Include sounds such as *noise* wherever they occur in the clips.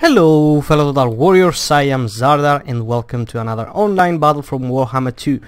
Hello fellow Total Warriors, I am Zardar and welcome to another online battle from Warhammer 2.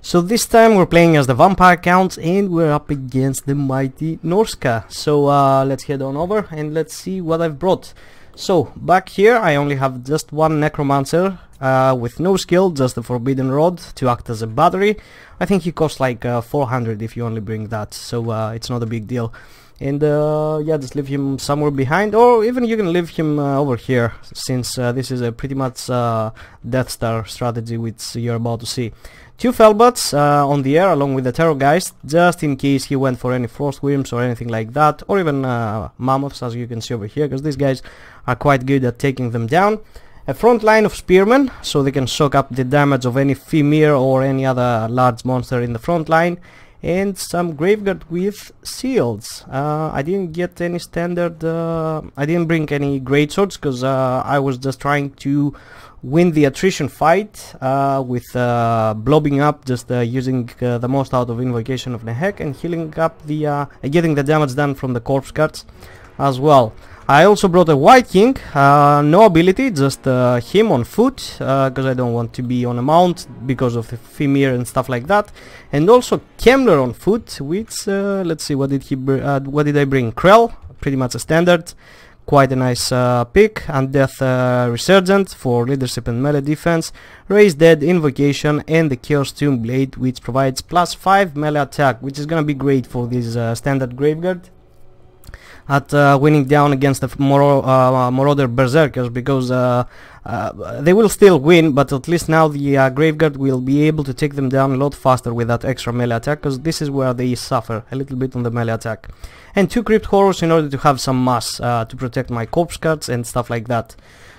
So this time we're playing as the Vampire Count and we're up against the mighty Norsca. So uh, let's head on over and let's see what I've brought. So back here I only have just one Necromancer uh, with no skill, just the Forbidden Rod to act as a battery. I think he costs like uh, 400 if you only bring that, so uh, it's not a big deal and uh, yeah just leave him somewhere behind or even you can leave him uh, over here since uh, this is a pretty much uh, Death Star strategy which you're about to see. Two Felbats uh, on the air along with the Terrorgeist just in case he went for any Frost Wyrms or anything like that or even uh, Mammoths as you can see over here because these guys are quite good at taking them down. A front line of spearmen so they can soak up the damage of any Fimir or any other large monster in the front line and some graveguard with seals. Uh, I didn't get any standard, uh, I didn't bring any great swords because uh, I was just trying to win the attrition fight uh, with uh, blobbing up, just uh, using the most out of Invocation of the Nehek and healing up the, getting the damage done from the corpse carts as well. I also brought a Wight King, uh, no ability, just uh, him on foot, because uh, I don't want to be on a mount because of the Fimir and stuff like that. And also Kemmler on foot, which, uh, let's see, what did he uh, what did I bring? Krell, pretty much a standard, quite a nice pick, and Death Resurgent for leadership and melee defense, Raise Dead, Invocation, and the Chaos Tomb Blade, which provides plus 5 melee attack, which is gonna be great for this standard Graveguard at uh, winning down against the Moro uh, Marauder Berserkers because uh, uh, they will still win but at least now the uh, Graveguard will be able to take them down a lot faster with that extra melee attack because this is where they suffer a little bit on the melee attack. And two Crypt Horrors in order to have some mass uh, to protect my corpse carts and stuff like that.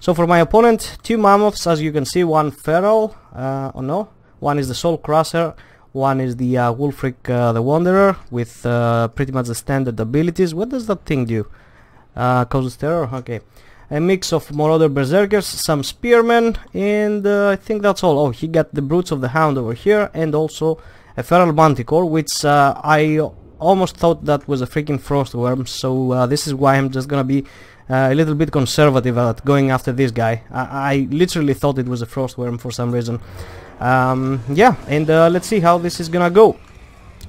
So for my opponent two Mammoths as you can see one Feral oh no one is the Soul Crusher one is the uh, Wulfric uh, the Wanderer with uh, pretty much the standard abilities. What does that thing do? Uh, causes terror? Okay. A mix of Marauder Berserkers, some Spearmen, and uh, I think that's all. Oh, he got the Brutes of the Hound over here, and also a Feral Manticore, which uh, I almost thought that was a freaking Frost Wyrm, so uh, this is why I'm just gonna be a little bit conservative at going after this guy. I, I literally thought it was a Frost Wyrm for some reason um, yeah and uh, let's see how this is gonna go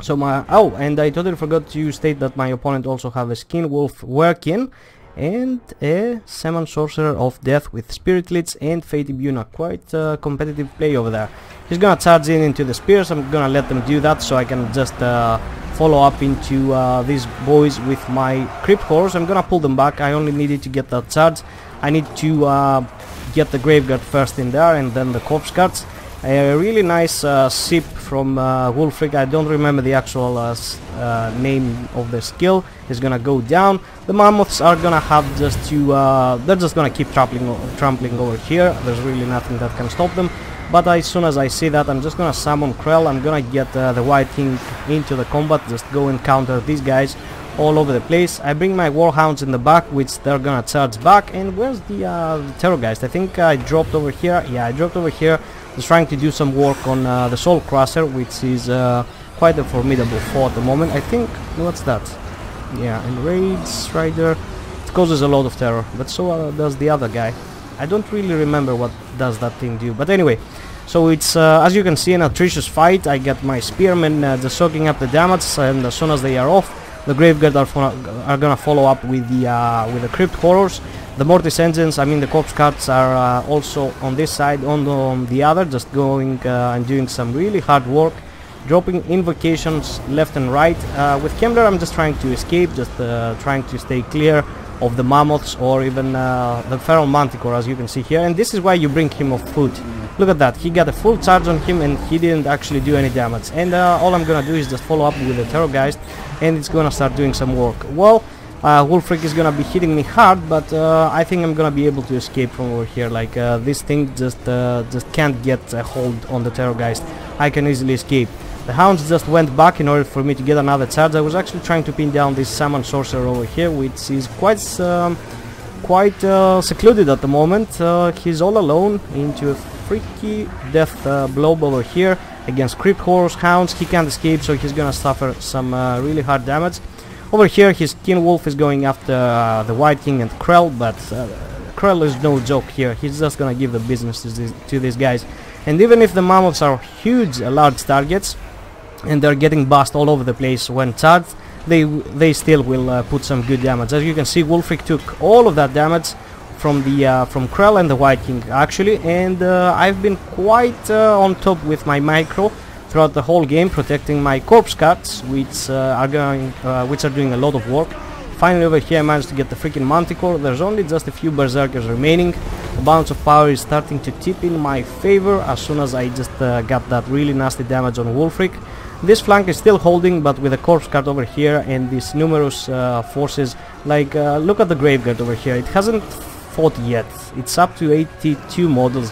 so my oh and I totally forgot to state that my opponent also have a skin wolf Werekin and a Shaman Sorcerer of Death with Spirit Leech and Fate Bjuna. Quite a competitive play over there. He's gonna charge in into the spears, I'm gonna let them do that so I can just uh, follow up into uh, these boys with my Crypt Horrors. I'm gonna pull them back, I only needed to get that charge. I need to uh, get the Graveguard first in there and then the Corpse Carts a really nice uh, sip from uh, Wulfric. I don't remember the actual uh, uh, name of the skill. Is gonna go down. The mammoths are gonna have just to. Uh, they're just gonna keep trampling, trampling over here. There's really nothing that can stop them. But as soon as I see that, I'm just gonna summon Krell. I'm gonna get uh, the Wight King into the combat. Just go and counter these guys all over the place. I bring my Warhounds in the back, which they're gonna charge back. And where's the, uh, the? I think I dropped over here. Yeah, I dropped over here trying to do some work on uh, the Soul Crusher, which is uh, quite a formidable foe at the moment. I think, what's that? Yeah, Enraged Rider. It causes a lot of terror, but so uh, does the other guy. I don't really remember what does that thing do, but anyway. So it's, uh, as you can see, an atrocious fight. I get my spearmen uh, just soaking up the damage, and as soon as they are off, the Graveguard are, are gonna follow up with the uh, with the Crypt Horrors. The Mortis engines, I mean the corpse carts are uh, also on this side, on the, on the other, just going uh, and doing some really hard work, dropping invocations left and right. Uh, with Kemmler I'm just trying to escape, just uh, trying to stay clear of the mammoths or even uh, the feral manticore as you can see here. And this is why you bring him off foot look at that. He got a full charge on him and he didn't actually do any damage. And uh, all I'm gonna do is just follow up with the Terrorgeist and it's gonna start doing some work. Well uh, Wulfric is gonna be hitting me hard, but uh, I think I'm gonna be able to escape from over here. Like uh, this thing just uh, just can't get a hold on the Terrorgeist. I can easily escape. The hounds just went back in order for me to get another charge. I was actually trying to pin down this Shaman Sorcerer over here, which is quite um, quite uh, secluded at the moment. Uh, he's all alone into a freaky death blob over here against Crypt Horrors Hounds. He can't escape, so he's gonna suffer some really hard damage. Over here his King Wolf is going after uh, the Wight King and Krell, but uh, Krell is no joke here. He's just gonna give the business to, to these guys. And even if the mammoths are huge, uh, large targets, and they're getting bust all over the place when charged, they they still will uh, put some good damage. As you can see, Wulfric took all of that damage from the uh, from Krell and the Wight King actually, and uh, I've been quite uh, on top with my micro throughout the whole game, protecting my corpse carts, which uh, are going, uh, which are doing a lot of work. Finally over here I managed to get the freaking Manticore. There's only just a few Berserkers remaining. The balance of power is starting to tip in my favor as soon as I just uh, got that really nasty damage on Wulfric. This flank is still holding, but with a corpse cart over here and these numerous uh, forces, like uh, look at the Graveguard over here, it hasn't fought yet. It's up to 82 models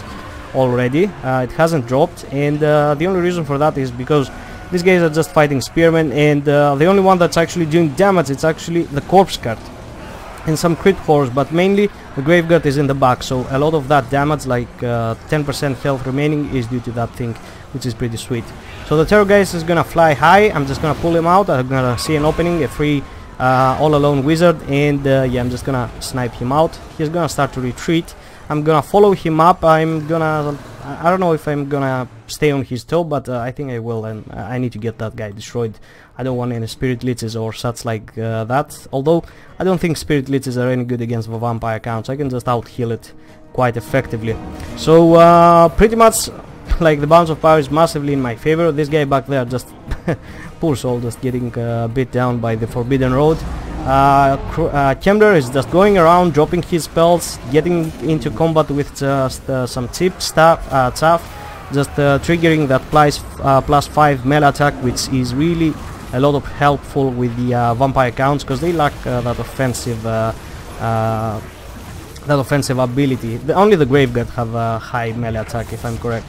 already, uh, it hasn't dropped, and uh, the only reason for that is because these guys are just fighting spearmen, and uh, the only one that's actually doing damage is actually the corpse cart and some Crypt Horrors, but mainly the grave Graveguard is in the back, so a lot of that damage, like 10% uh, health remaining, is due to that thing, which is pretty sweet. So the Terrorgeist is gonna fly high, I'm just gonna pull him out, I'm gonna see an opening, a free uh, all-alone wizard, and uh, yeah, I'm just gonna snipe him out. He's gonna start to retreat. I'm gonna follow him up, I'm gonna... I don't know if I'm gonna stay on his toe, but uh, I think I will, and I need to get that guy destroyed. I don't want any spirit leeches or such like uh, that, although I don't think spirit leeches are any good against the vampire counts. I can just out heal it quite effectively. So uh, pretty much *laughs* like the bounce of power is massively in my favor. This guy back there just *laughs* poor soul just getting uh, beat down by the forbidden rod. Uh, uh, is just going around dropping his spells, getting into combat with just uh, some stuff, uh, stuff just triggering that plus, plus 5 melee attack which is really a lot of helpful with the uh, vampire counts because they lack uh, that offensive uh, that offensive ability. The, only the grave Graveguard have a high melee attack if I'm correct.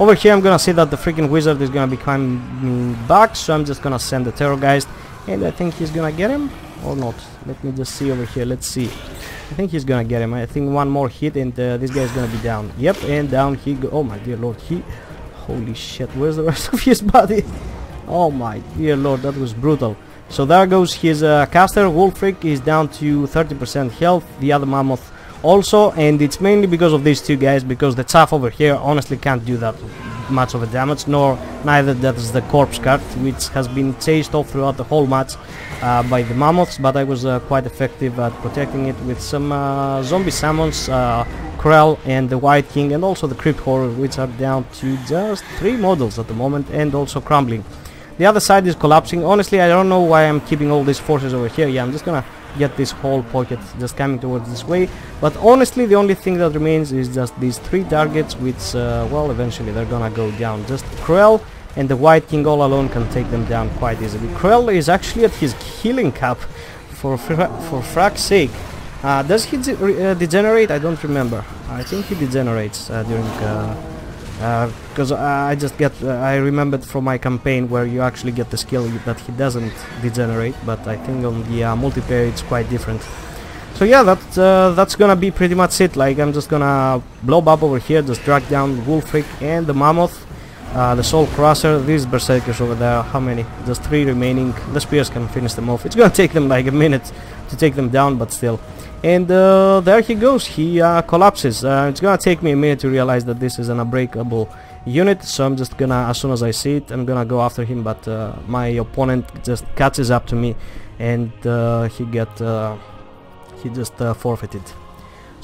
Over here I'm gonna see that the freaking wizard is gonna be coming back so I'm just gonna send the Terrorgeist and I think he's gonna get him or not. Let me just see over here, let's see. I think he's gonna get him. I think one more hit and uh, this guy's gonna be down. Yep, and down he go. Oh my dear lord, he... Holy shit, where's the *laughs* rest of his body? Oh my dear lord, that was brutal. So there goes his uh, caster. Wulfric is down to 30% health. The other mammoth also, and it's mainly because of these two guys, because the chaff over here honestly can't do that much of a damage, nor neither does the corpse cart, which has been chased off throughout the whole match uh, by the mammoths, but I was uh, quite effective at protecting it with some uh, zombie summons, uh, Krell and the Wight King, and also the Crypt Horror, which are down to just three models at the moment, and also crumbling. The other side is collapsing. Honestly, I don't know why I'm keeping all these forces over here. Yeah, I'm just gonna get this whole pocket just coming towards this way. But honestly the only thing that remains is just these three targets which uh, well eventually they're gonna go down. Just Krell and the Wight King all alone can take them down quite easily. Krell is actually at his healing cap for for frag's sake. Uh, does he de uh, degenerate? I don't remember. I think he degenerates uh, during uh, because uh, I just get uh, I remembered from my campaign where you actually get the skill that he doesn't degenerate but I think on the uh, multiplayer it's quite different. So yeah that uh, that's gonna be pretty much it. Like I'm just gonna blow up over here just drag down Wulfric and the Mammoth uh, the Soul Crusher these Berserkers over there how many? Just three remaining. The spears can finish them off. It's gonna *laughs* take them like a minute to take them down but still. And uh, there he goes. He uh, collapses. Uh, it's gonna take me a minute to realize that this is an unbreakable unit so I'm just gonna as soon as I see it I'm gonna go after him but uh, my opponent just catches up to me and uh, he get he just forfeited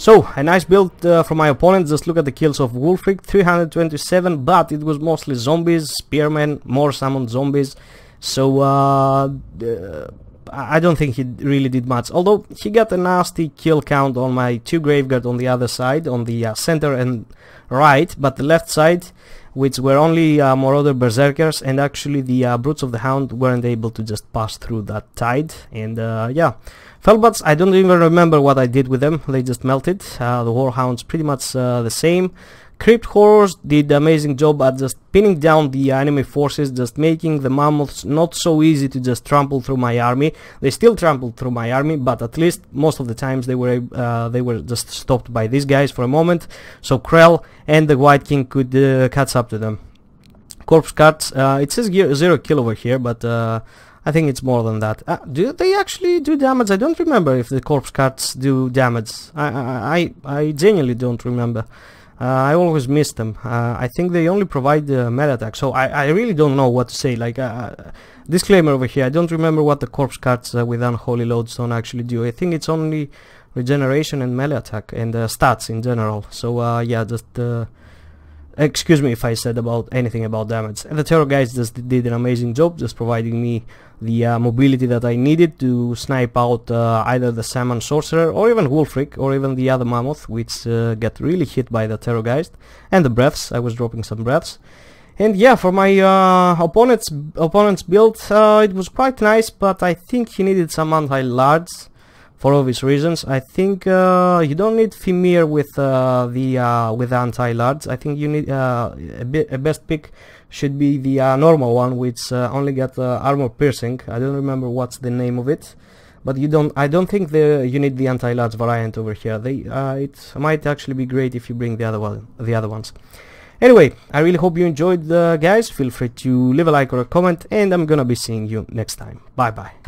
so a nice build uh, from my opponent. Just look at the kills of Wulfric, 327 but it was mostly zombies. Spearmen more summoned zombies. So uh, uh, I don't think he really did much. Although he got a nasty kill count on my two Graveguard on the other side, on the uh, center and right, but the left side, which were only uh, Marauder Berserkers, and actually the uh, Brutes of the Hound weren't able to just pass through that tide. And uh, yeah, Felbats, I don't even remember what I did with them. They just melted. Uh, the Warhounds pretty much uh, the same. Crypt Horrors did amazing job at just pinning down the enemy forces, just making the mammoths not so easy to just trample through my army. They still trampled through my army, but at least most of the times they were uh, they were just stopped by these guys for a moment. So Krell and the Wight King could uh, catch up to them. Corpse carts. Uh, it says zero kill over here, but uh, I think it's more than that. Uh, do they actually do damage? I don't remember if the corpse carts do damage. I I I, I genuinely don't remember. Uh, I always miss them. Uh, I think they only provide the melee attack, so I, I really don't know what to say. Like, uh, disclaimer over here, I don't remember what the corpse carts with unholy lodestone actually do. I think it's only regeneration and melee attack and stats in general. So yeah, just excuse me if I said about anything about damage. And the Terrorgeist just did an amazing job, just providing me the uh, mobility that I needed to snipe out uh, either the Shaman Sorcerer or even Wulfric or even the other Mammoth, which uh, get really hit by the Terror Terrorgeist. And the breaths, I was dropping some breaths. And yeah, for my uh, opponent's opponent's build, uh, it was quite nice, but I think he needed some anti-large for obvious reasons. I think uh, you don't need Fimir with uh, the uh, with anti-large. I think you need uh, a, a best pick should be the uh, normal one, which uh, only got armor piercing. I don't remember what's the name of it, but you don't. I don't think the you need the anti-large variant over here. They it might actually be great if you bring the other one, the other ones. Anyway, I really hope you enjoyed, guys. Feel free to leave a like or a comment, and I'm gonna be seeing you next time. Bye bye.